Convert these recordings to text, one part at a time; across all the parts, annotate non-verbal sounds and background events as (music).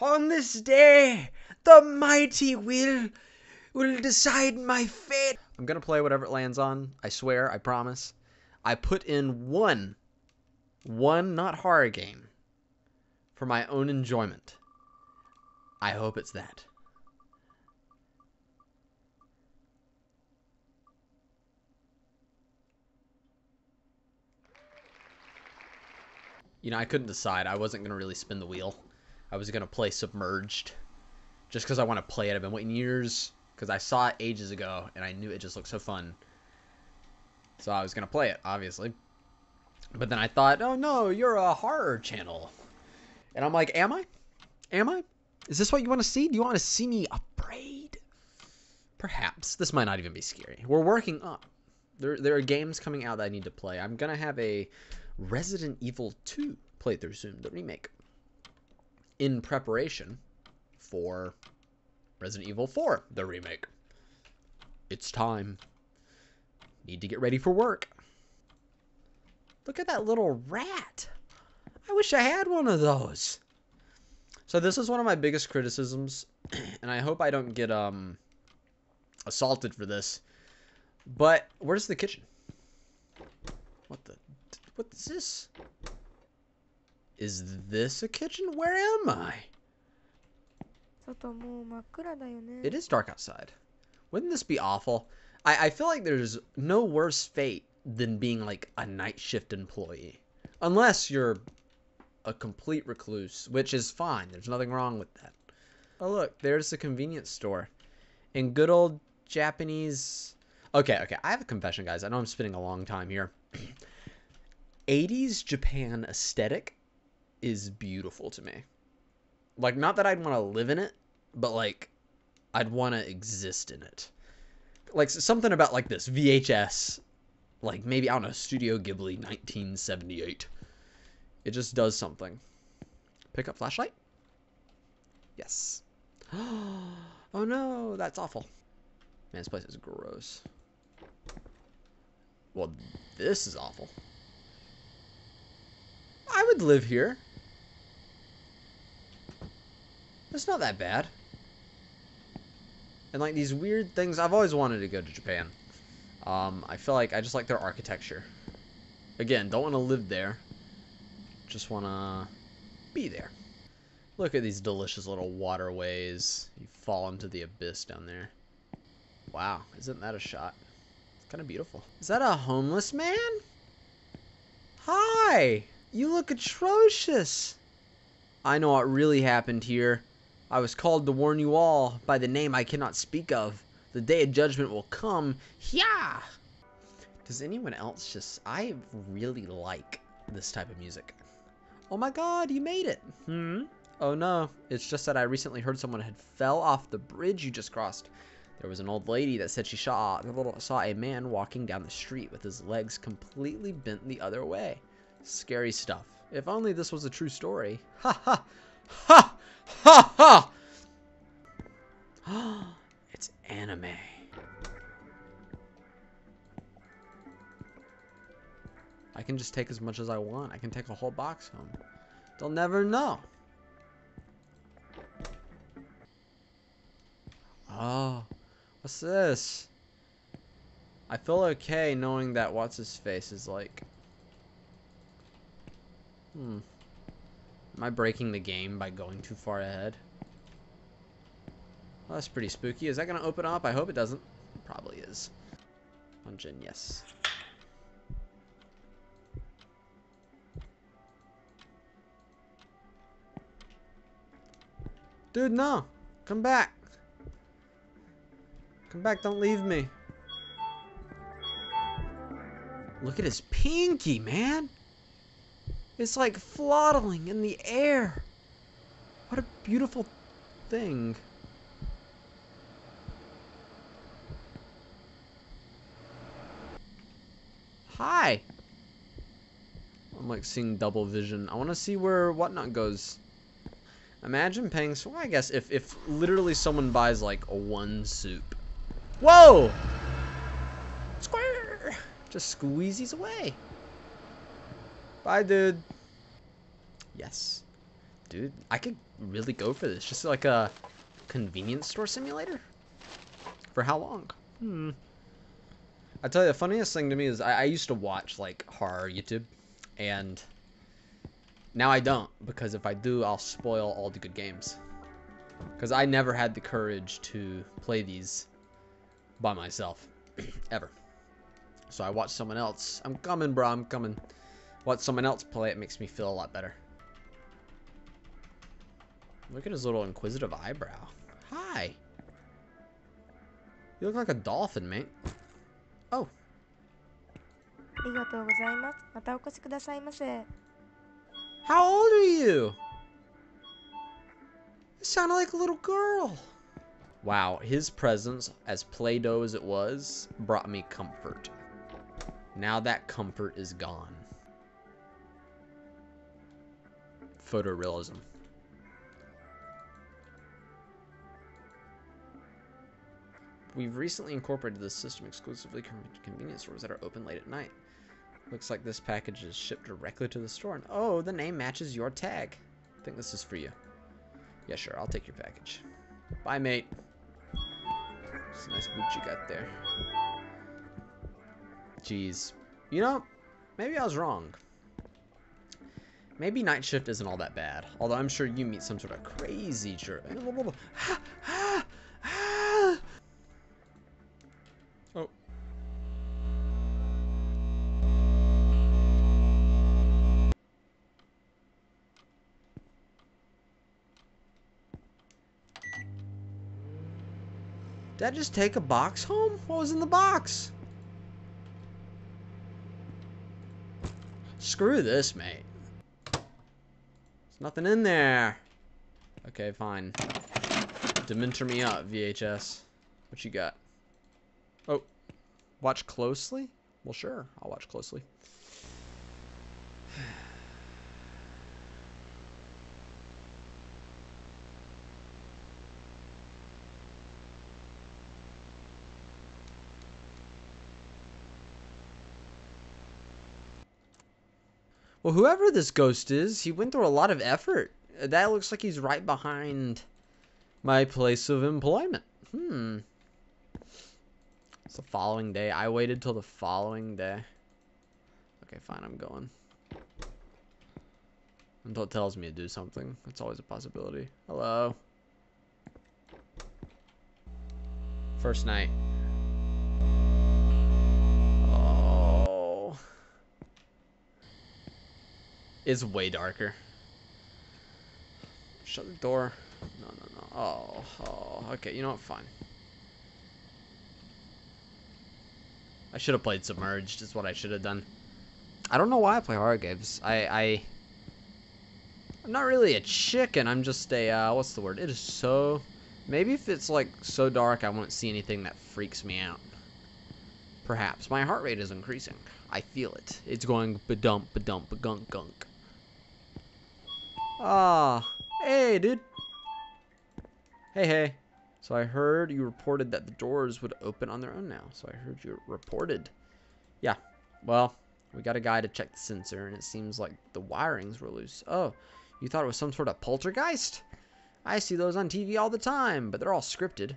on this day, the mighty will will decide my fate. I'm gonna play whatever it lands on. I swear, I promise. I put in one, one not horror game for my own enjoyment. I hope it's that. You know, I couldn't decide. I wasn't going to really spin the wheel. I was to play Submerged just because I want to play it. I've been waiting years because I saw it ages ago and I knew it just looked so fun. So I was to play it, obviously. But then I thought, oh no, you're a horror channel. And I'm like, am I? Am I? Is this what you want to see? Do you want to see me afraid? Perhaps. This might not even be scary. We're working up. There, there are games coming out that I need to play. I'm to have a Resident Evil 2 playthrough soon, the remake, in preparation for Resident Evil 4, the remake. It's time. Need to get ready for work. Look at that little rat. I wish I had one of those. So this is one of my biggest criticisms, (clears throat) and I hope I don't get um assaulted for this. But where's the kitchen? What the what is this? Is this a kitchen? Where am I? It is dark outside. Wouldn't this be awful? I, I feel like there's no worse fate than being like a night shift employee. Unless you're a complete recluse, which is fine. There's nothing wrong with that. Oh, look, there's the convenience store. In good old Japanese. Okay, okay. I have a confession, guys. I know I'm spending a long time here. (clears throat) 80s Japan aesthetic is beautiful to me. Like, not that I'd want to live in it, but like, I'd want to exist in it. Like, something about like this VHS, like maybe, I don't know, Studio Ghibli 1978. It just does something. Pick up flashlight? Yes. (gasps) oh no, that's awful. Man, this place is gross. Well, this is awful. I would live here. It's not that bad. And like these weird things, I've always wanted to go to Japan. Um, I feel like I just like their architecture. Again, don't want to live there. Just want to be there. Look at these delicious little waterways. You fall into the abyss down there. Wow, isn't that a shot? It's kind of beautiful. Is that a homeless man? Hi! You look atrocious. I know what really happened here. I was called to warn you all by the name I cannot speak of. The day of judgment will come. Yeah. Does anyone else just... I really like this type of music. Oh my god, you made it. Hmm? Oh no, it's just that I recently heard someone had fell off the bridge you just crossed. There was an old lady that said she saw, saw a man walking down the street with his legs completely bent the other way. Scary stuff. If only this was a true story. Ha ha! Ha! Ha ha! (gasps) it's anime. I can just take as much as I want. I can take a whole box home. They'll never know. Oh, what's this? I feel okay knowing that what's his face is like Hmm. Am I breaking the game by going too far ahead? Well, that's pretty spooky. Is that going to open up? I hope it doesn't. Probably is. Dungeon, yes. Dude, no. Come back. Come back, don't leave me. Look at his pinky, man. It's like flottling in the air. What a beautiful thing. Hi. I'm like seeing double vision. I want to see where whatnot goes. Imagine paying, so I guess if, if literally someone buys like one soup. Whoa! Square! Just squeezes away. Bye, dude. Yes. Dude, I could really go for this. Just like a convenience store simulator? For how long? Hmm. I tell you, the funniest thing to me is I, I used to watch like horror YouTube, and now I don't because if I do, I'll spoil all the good games. Because I never had the courage to play these by myself, (clears throat) ever. So I watch someone else. I'm coming, bro. I'm coming watch someone else play it makes me feel a lot better. Look at his little inquisitive eyebrow. Hi. You look like a dolphin, mate. Oh. How old are you? You sounded like a little girl. Wow, his presence, as Play-Doh as it was, brought me comfort. Now that comfort is gone. Photorealism. We've recently incorporated this system exclusively to convenience stores that are open late at night. Looks like this package is shipped directly to the store. And oh, the name matches your tag. I think this is for you. Yeah, sure. I'll take your package. Bye, mate. It's a nice boot you got there. Jeez. You know, maybe I was wrong. Maybe night shift isn't all that bad. Although I'm sure you meet some sort of crazy jerk. Oh. Did I just take a box home? What was in the box? Screw this, mate. There's nothing in there. Okay, fine. Dementor me up, VHS. What you got? Oh, watch closely? Well, sure, I'll watch closely. Well, whoever this ghost is, he went through a lot of effort. That looks like he's right behind my place of employment. Hmm. It's the following day. I waited till the following day. Okay, fine, I'm going. Until it tells me to do something. That's always a possibility. Hello. First night. It's way darker. Shut the door. No, no, no. Oh, oh. Okay, you know what? Fine. I should have played Submerged, is what I should have done. I don't know why I play horror games. I, I... I'm not really a chicken, I'm just a, uh, what's the word? It is so... Maybe if it's, like, so dark I won't see anything that freaks me out. Perhaps. My heart rate is increasing. I feel it. It's going ba-dump, ba-dump, ba-gunk, gunk. Ah, hey, dude. Hey, hey. So I heard you reported that the doors would open on their own now. So I heard you reported. Yeah. Well, we got a guy to check the sensor, and it seems like the wirings were loose. Oh, you thought it was some sort of poltergeist? I see those on TV all the time, but they're all scripted.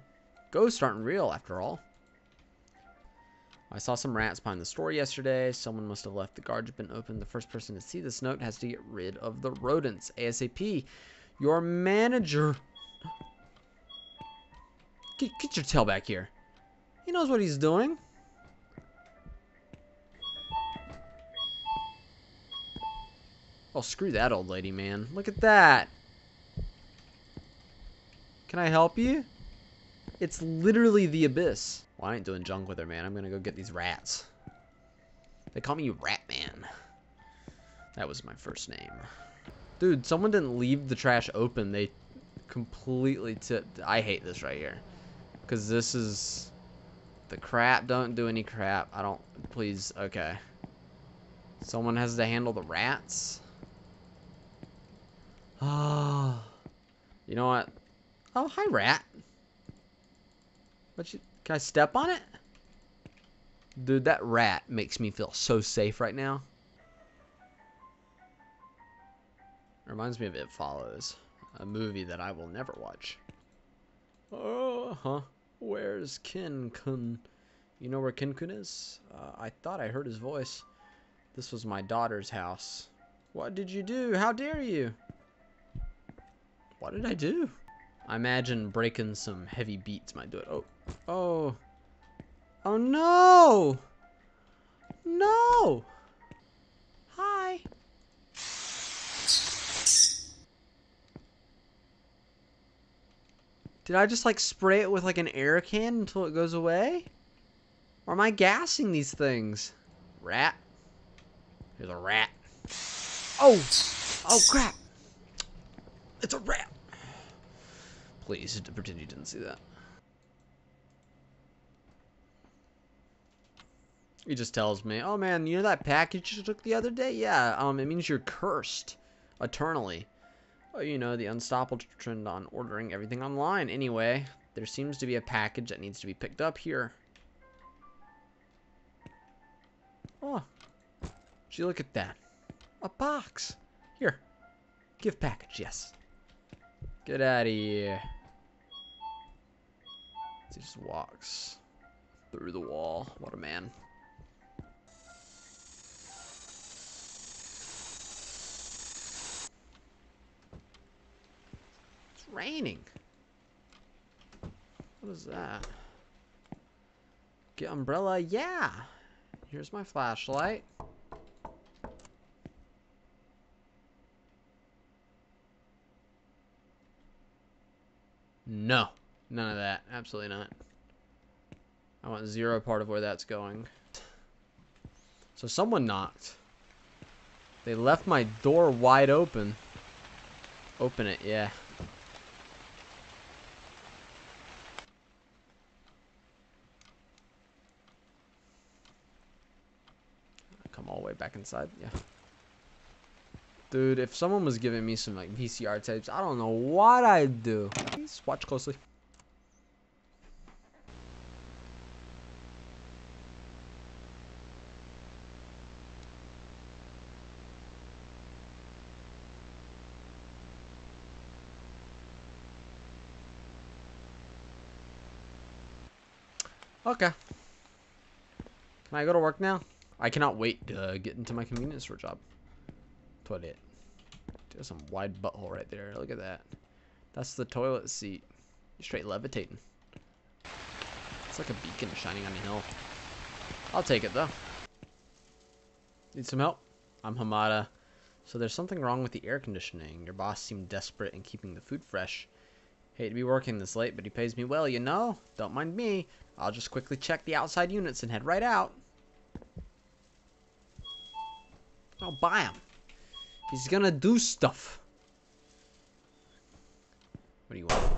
Ghosts aren't real, after all. I saw some rats behind the store yesterday. Someone must have left the garbage bin open. The first person to see this note has to get rid of the rodents. ASAP. Your manager... Get, get your tail back here. He knows what he's doing. Oh, screw that old lady, man. Look at that. Can I help you? It's literally the abyss. Well, I ain't doing junk with her, man. I'm gonna go get these rats. They call me Ratman. That was my first name. Dude, someone didn't leave the trash open. They completely tipped. I hate this right here. Because this is... The crap. Don't do any crap. I don't... Please. Okay. Someone has to handle the rats. Oh. You know what? Oh, hi, rat. You... Can I step on it? Dude, that rat makes me feel so safe right now. Reminds me of It Follows, a movie that I will never watch. Oh, huh. Where's Kin Kun? You know where Kin Kun is? Uh, I thought I heard his voice. This was my daughter's house. What did you do? How dare you? What did I do? I imagine breaking some heavy beats might do it. Oh, oh, oh no! No! Hi. Did I just like spray it with like an air can until it goes away? Or am I gassing these things? Rat. There's a rat. Oh! Oh crap! It's a rat! Please to pretend you didn't see that. He just tells me, "Oh man, you know that package you took the other day? Yeah, um, it means you're cursed eternally. Oh, you know the unstoppable trend on ordering everything online. Anyway, there seems to be a package that needs to be picked up here. Oh, gee, look at that, a box. Here, gift package. Yes. Get out of here. He just walks through the wall. What a man. It's raining. What is that? Get umbrella? Yeah. Here's my flashlight. No. None of that. Absolutely not. I want zero part of where that's going. So someone knocked. They left my door wide open. Open it, yeah. come all the way back inside. Yeah. Dude, if someone was giving me some like VCR tapes, I don't know what I'd do. Please watch closely. Okay. Can I go to work now? I cannot wait to get into my convenience store job. Toilet. There's some wide butthole right there. Look at that. That's the toilet seat. You're straight levitating. It's like a beacon shining on a hill. I'll take it though. Need some help? I'm Hamada. So there's something wrong with the air conditioning. Your boss seemed desperate in keeping the food fresh. Hate to be working this late, but he pays me well, you know? Don't mind me. I'll just quickly check the outside units and head right out. I'll buy him. He's gonna do stuff. What do you want?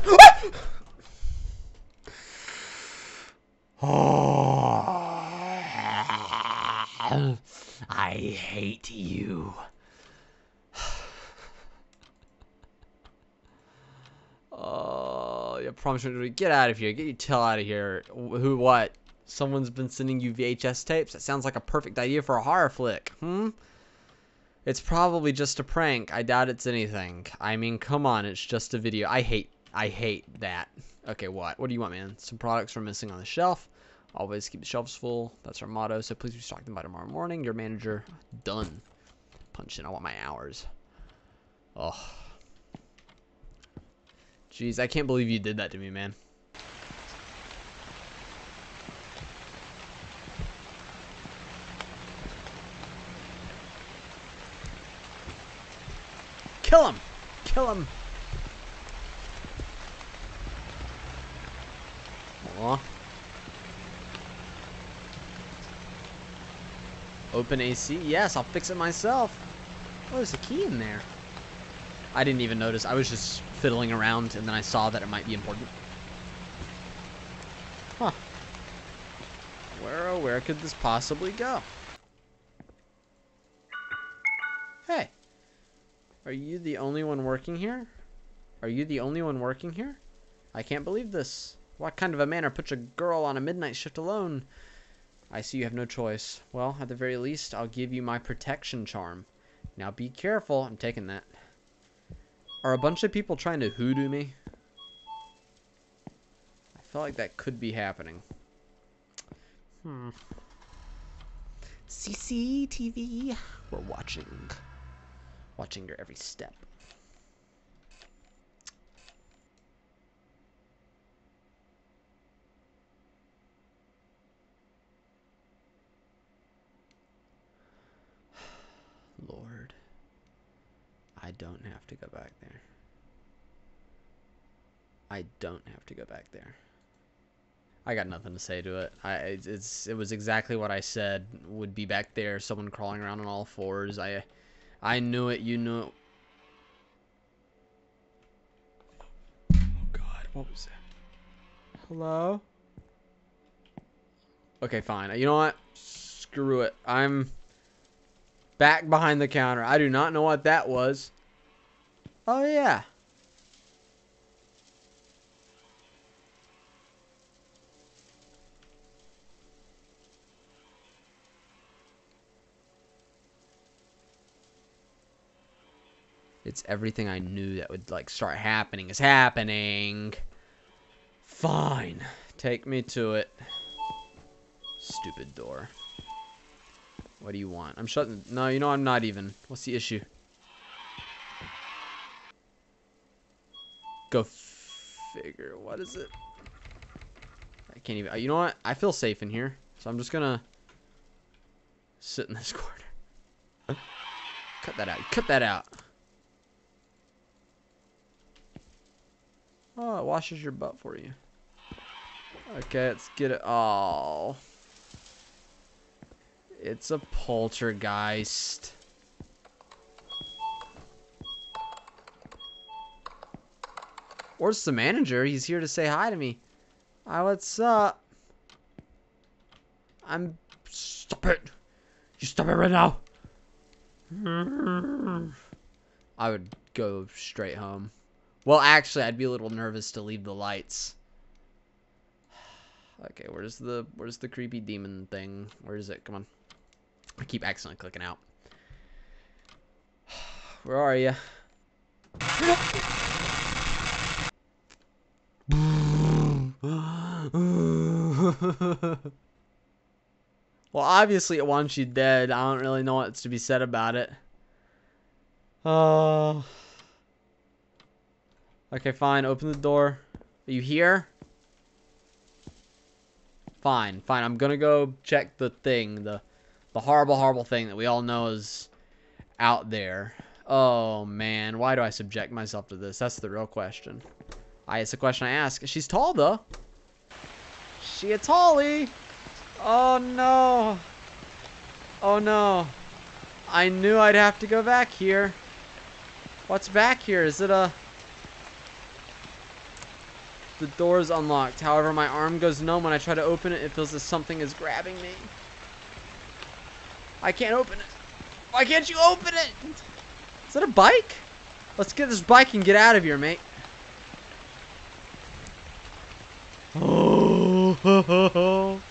oh, (gasps) I hate you. Promise me get out of here. Get your tail out of here. Who, what? Someone's been sending you VHS tapes? That sounds like a perfect idea for a horror flick. Hmm? It's probably just a prank. I doubt it's anything. I mean, come on, it's just a video. I hate, I hate that. Okay, what? What do you want, man? Some products are missing on the shelf. Always keep the shelves full. That's our motto. So please restock them by tomorrow morning. Your manager, done. Punch in. I want my hours. Oh. Jeez, I can't believe you did that to me, man. Kill him! Kill him! Aw. Open AC? Yes, I'll fix it myself. Oh, there's a key in there. I didn't even notice. I was just fiddling around, and then I saw that it might be important. Huh. Where, oh, where could this possibly go? Hey. Are you the only one working here? Are you the only one working here? I can't believe this. What kind of a manner puts a girl on a midnight shift alone? I see you have no choice. Well, at the very least, I'll give you my protection charm. Now be careful. I'm taking that. Are a bunch of people trying to hoodoo me? I feel like that could be happening. Hmm. CCTV. We're watching. Watching your every step. (sighs) Lord. I don't have to go back there. I don't have to go back there. I got nothing to say to it. I it's it was exactly what I said would be back there. Someone crawling around on all fours. I I knew it. You knew it. Oh God, what was that? Hello. Okay, fine. You know what? Screw it. I'm back behind the counter. I do not know what that was. Oh yeah. It's everything I knew that would like start happening is happening. Fine. Take me to it. Stupid door. What do you want? I'm shutting. No, you know I'm not even. What's the issue? Go figure. What is it? I can't even. You know what? I feel safe in here, so I'm just gonna sit in this (laughs) corner. Cut that out. Cut that out. Oh, it washes your butt for you. Okay, let's get it. Oh. It's a poltergeist. Or it's the manager. He's here to say hi to me. Hi, what's up? I'm... Stop it. You stop it right now. I would go straight home. Well, actually, I'd be a little nervous to leave the lights. (sighs) Okay, where's the where's the creepy demon thing? Where is it? Come on. I keep accidentally clicking out. (sighs) Where are you? (laughs) well, obviously it wants you dead. I don't really know what's to be said about it. Uh... Okay, fine. Open the door. Are you here? Fine, fine. I'm gonna go check the thing, the the horrible, horrible thing that we all know is out there. Oh man, why do I subject myself to this? That's the real question. I it's a question I ask. She's tall though. She a tallie. Oh no. Oh no. I knew I'd have to go back here. What's back here? Is it a the door is unlocked. However, my arm goes numb when I try to open it. It feels as something is grabbing me. I can't open it. Why can't you open it? Is that a bike? Let's get this bike and get out of here, mate. (laughs)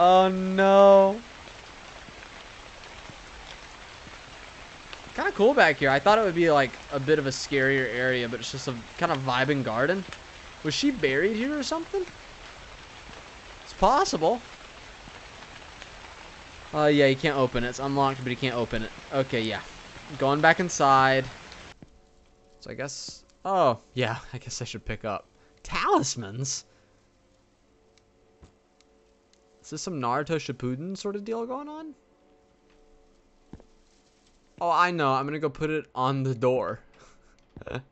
Oh, no. Kind of cool back here. I thought it would be like a bit of a scarier area, but it's just a kind of vibing garden. Was she buried here or something? It's possible. Uh, yeah, you can't open it. It's unlocked, but you can't open it. Okay, yeah. Going back inside. So I guess... Oh, yeah. (laughs) I guess I should pick up. Talismans? Is this some Naruto Shippuden sort of deal going on? Oh, I know. I'm gonna go put it on the door. (laughs)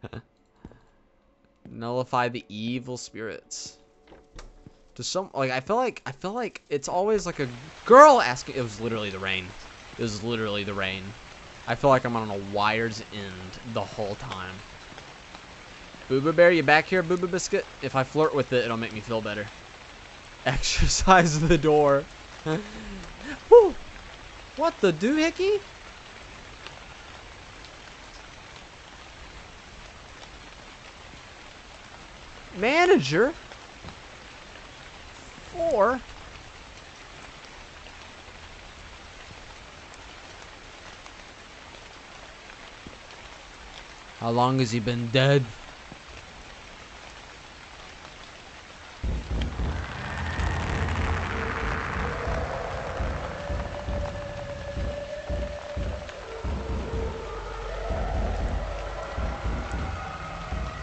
Nullify the evil spirits. To some like I feel like I feel like it's always like a girl asking it was literally the rain. It was literally the rain. I feel like I'm on a wire's end the whole time. Booba Bear, you back here, Booba Biscuit? If I flirt with it, it'll make me feel better. (laughs) Exercise the door. (laughs) Woo! What the doohickey? manager for How long has he been dead?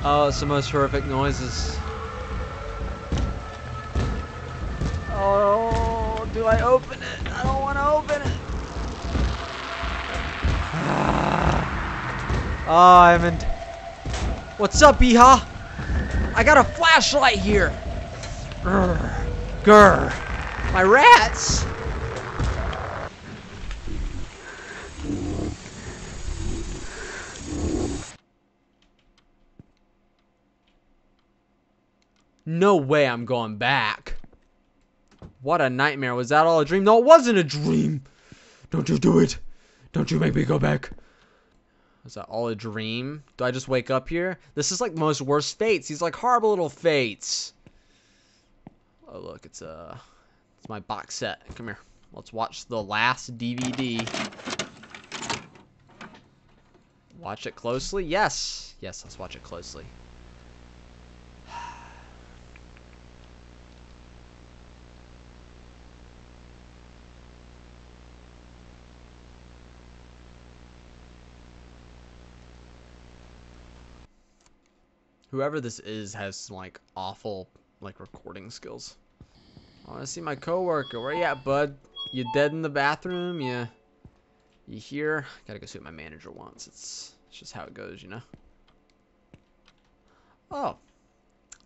Oh, it's the most horrific noises. Oh, do I open it? I don't want to open it. Oh, I'm in. What's up, Iha? I got a flashlight here. Grr. Grr. My rats. No way I'm going back. What a nightmare. Was that all a dream? No, it wasn't a dream. Don't you do it. Don't you make me go back. Was that all a dream? Do I just wake up here? This is like most worst fates. These like horrible little fates. Oh look, it's uh it's my box set. Come here. Let's watch the last DVD. Watch it closely? Yes. Yes, let's watch it closely. Whoever this is has like awful like recording skills. I want to see my coworker. Where you at, bud? You dead in the bathroom? You you here? Gotta go see what my manager wants. It's, it's just how it goes, you know. Oh,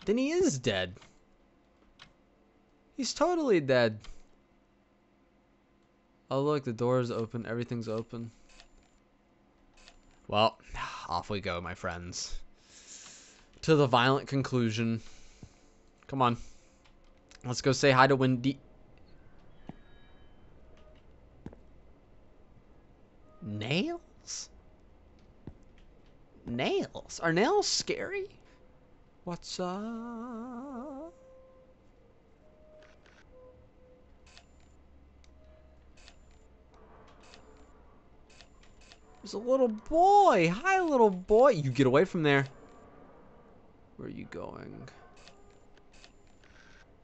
then he is dead. He's totally dead. Oh look, the door's open. Everything's open. Well, (sighs) off we go, my friends to the violent conclusion. Come on. Let's go say hi to Wendy. Nails? Nails? Are nails scary? What's up? There's a little boy. Hi, little boy. You get away from there. Where are you going?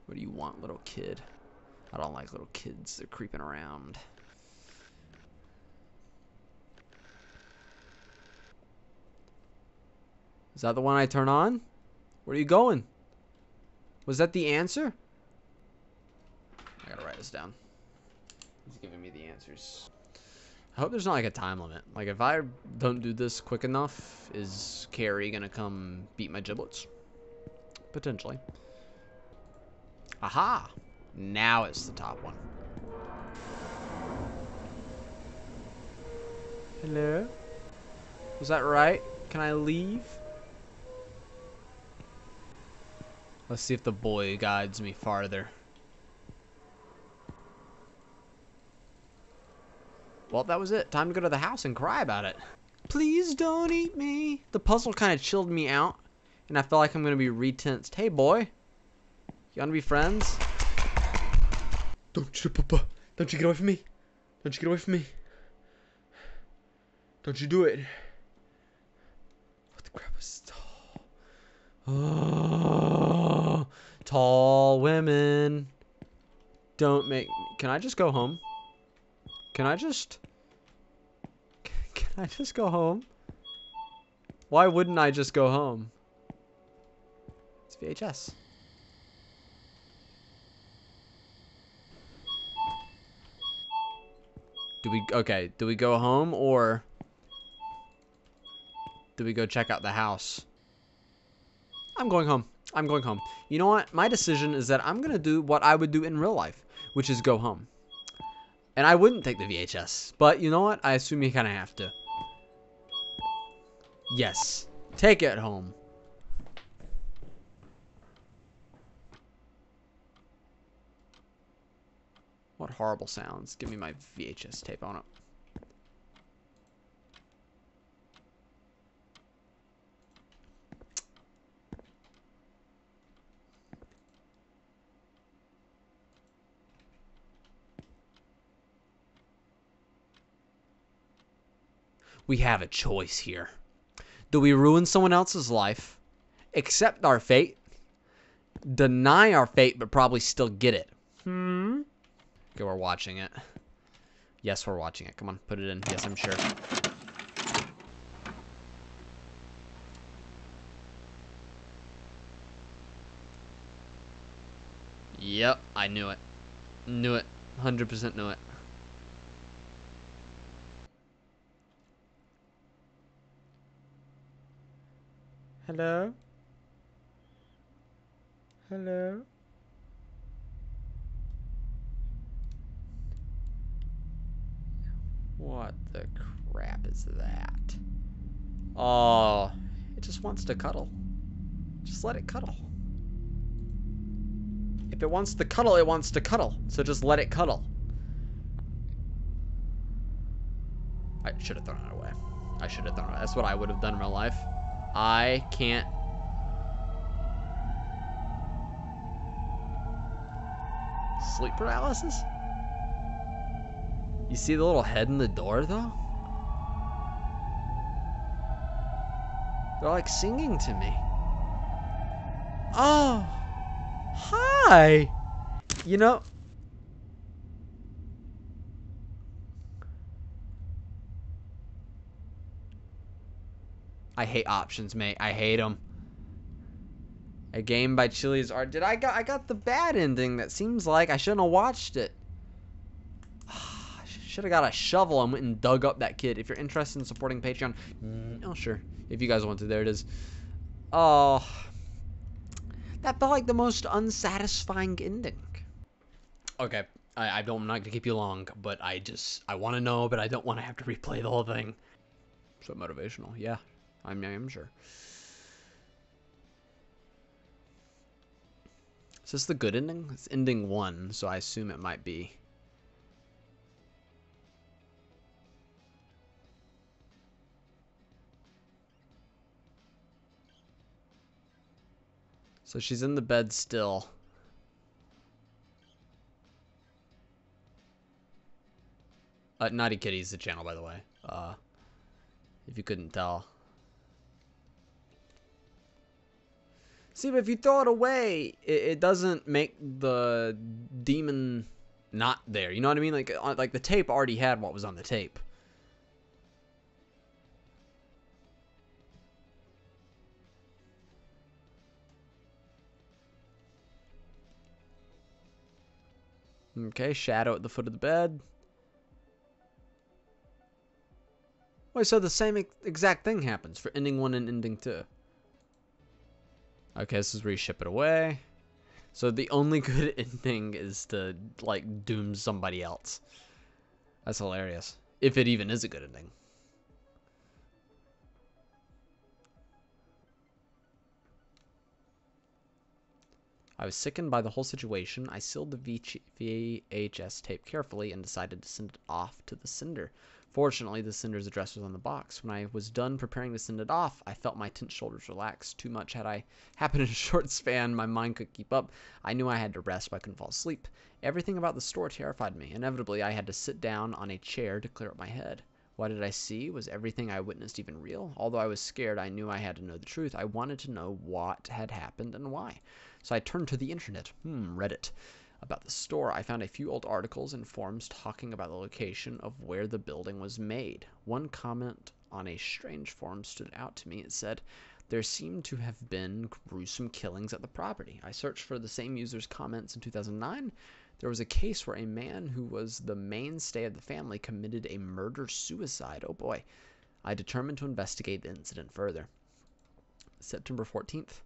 What do you want, little kid? I don't like little kids. They're creeping around. Is that the one I turn on? Where are you going? Was that the answer? I gotta write this down. He's giving me the answers. I hope there's not like a time limit. Like if I don't do this quick enough, is Carrie gonna come beat my giblets? Potentially. Aha! Now it's the top one. Hello? Was that right? Can I leave? Let's see if the boy guides me farther. Well, that was it. Time to go to the house and cry about it. Please don't eat me. The puzzle kind of chilled me out, and I felt like I'm going to be retensed. Hey, boy. You want to be friends? Don't you, Papa. Don't you get away from me. Don't you get away from me. Don't you do it. What the crap is tall? Oh, tall women. Don't make. Can I just go home? Can I just... (laughs) Can I just go home? Why wouldn't I just go home? It's VHS. Do we... Okay, do we go home or... Do we go check out the house? I'm going home. I'm going home. You know what? My decision is that I'm going to do what I would do in real life, which is go home. And I wouldn't take the VHS. But you know what? I assume you kind of have to. Yes. Take it home. What horrible sounds. Give me my VHS tape on it. We have a choice here. Do we ruin someone else's life, accept our fate, deny our fate, but probably still get it? Hmm? Okay, we're watching it. Yes, we're watching it. Come on, put it in. Yes, I'm sure. Yep, I knew it. Knew it. 100% knew it. Hello? Hello? What the crap is that? Oh, it just wants to cuddle. Just let it cuddle. If it wants to cuddle, it wants to cuddle. So just let it cuddle. I should have thrown it away. I should have thrown it. That's what I would have done in my life. I can't. Sleep paralysis? You see the little head in the door, though? They're like singing to me. Oh, hi. You know, I hate options, mate. I hate them. A game by Chilla's Art. Did I got I got the bad ending? That seems like I shouldn't have watched it. (sighs) Should have got a shovel and went and dug up that kid. If you're interested in supporting Patreon, mm, oh sure. If you guys want to, there it is. Oh, that felt like the most unsatisfying ending. Okay, I, I don't. I'm not gonna keep you long, but I just I want to know, but I don't want to have to replay the whole thing. So motivational, yeah. I mean, I'm sure. Is this the good ending? It's ending one, so I assume it might be. So she's in the bed still. Uh, Naughty Kitty's the channel, by the way. Uh, if you couldn't tell. See, but if you throw it away, it, it, doesn't make the demon not there. You know what I mean? Like, uh, like the tape already had what was on the tape. Okay, shadow at the foot of the bed. Wait, so the same exact thing happens for ending one and ending two. Okay, this is where you ship it away. So the only (laughs) good ending is to, like, doom somebody else. That's hilarious. If it even is a good ending. I was sickened by the whole situation. I sealed the VHS tape carefully and decided to send it off to the sender. Fortunately, the sender's address was on the box. When I was done preparing to send it off, I felt my tense shoulders relax. Too much had I (laughs) happened in a short span. My mind could keep up. I knew I had to rest, but I couldn't fall asleep. Everything about the store terrified me. Inevitably, I had to sit down on a chair to clear up my head. What did I see? Was everything I witnessed even real? Although I was scared, I knew I had to know the truth. I wanted to know what had happened and why. So I turned to the internet, hmm, Reddit. About the store, I found a few old articles and forums talking about the location of where the building was made. One comment on a strange forum stood out to me. It said, there seemed to have been gruesome killings at the property. I searched for the same user's comments in 2009. There was a case where a man who was the mainstay of the family committed a murder suicide. Oh boy. I determined to investigate the incident further. September 14th.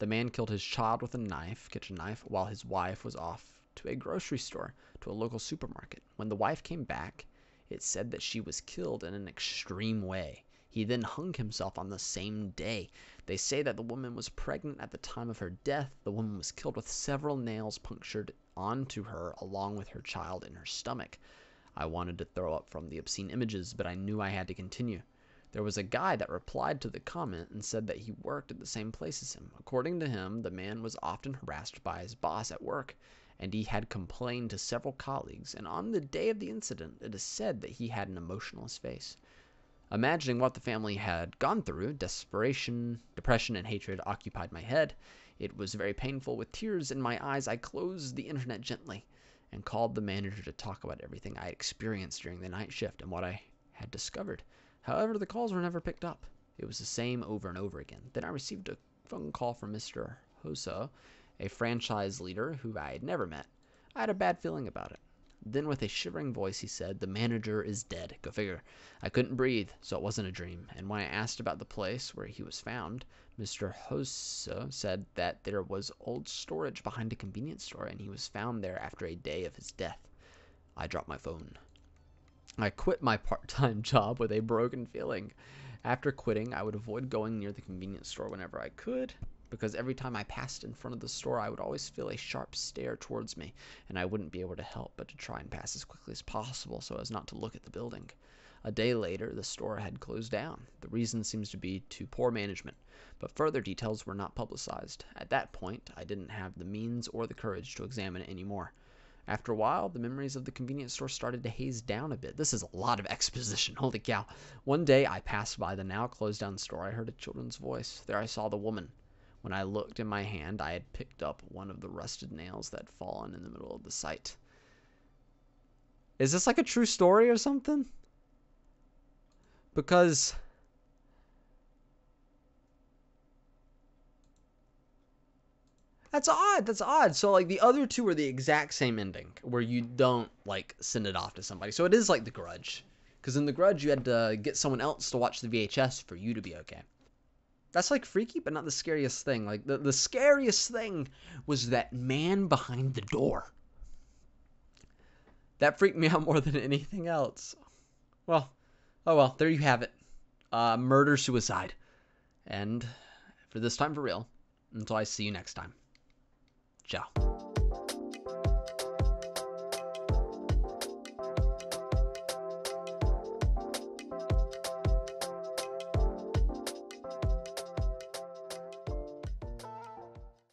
The man killed his child with a knife, kitchen knife, while his wife was off to a grocery store, to a local supermarket. When the wife came back, it said that she was killed in an extreme way. He then hung himself on the same day. They say that the woman was pregnant at the time of her death. The woman was killed with several nails punctured onto her, along with her child in her stomach. I wanted to throw up from the obscene images, but I knew I had to continue. There was a guy that replied to the comment and said that he worked at the same place as him. According to him, the man was often harassed by his boss at work, and he had complained to several colleagues, and on the day of the incident, it is said that he had an emotionless face. Imagining what the family had gone through, desperation, depression, and hatred occupied my head. It was very painful. With tears in my eyes, I closed the internet gently and called the manager to talk about everything I had experienced during the night shift and what I had discovered. However, the calls were never picked up. It was the same over and over again. Then I received a phone call from Mr. Hoso, a franchise leader who I had never met. I had a bad feeling about it. Then, with a shivering voice, he said, The manager is dead. Go figure. I couldn't breathe, so it wasn't a dream. And when I asked about the place where he was found, Mr. Hoso said that there was old storage behind a convenience store, and he was found there after a day of his death. I dropped my phone. I quit my part time (laughs) job with a broken feeling. After quitting, I would avoid going near the convenience store whenever I could because every time I passed in front of the store, I would always feel a sharp stare towards me, and I wouldn't be able to help but to try and pass as quickly as possible so as not to look at the building. A day later, the store had closed down. The reason seems to be to poor management, but further details were not publicized. At that point, I didn't have the means or the courage to examine it anymore. After a while, the memories of the convenience store started to haze down a bit. This is a lot of exposition. (laughs) Holy cow. One day I passed by the now closed down store. I heard a children's voice. There I saw the woman. When I looked in my hand, I had picked up one of the rusted nails that had fallen in the middle of the site. Is this like a true story or something? Because. That's odd. That's odd. So like the other two are the exact same ending where you don't like send it off to somebody. So it is like the grudge. Because in the grudge you had to get someone else to watch the VHS for you to be okay that's like freaky, but not the scariest thing. Like the, the scariest thing was that man behind the door. That freaked me (laughs) out more than anything else. Well, oh well, there you have it. Uh, murder suicide. And for this time for real, until I see you next time. Tchau.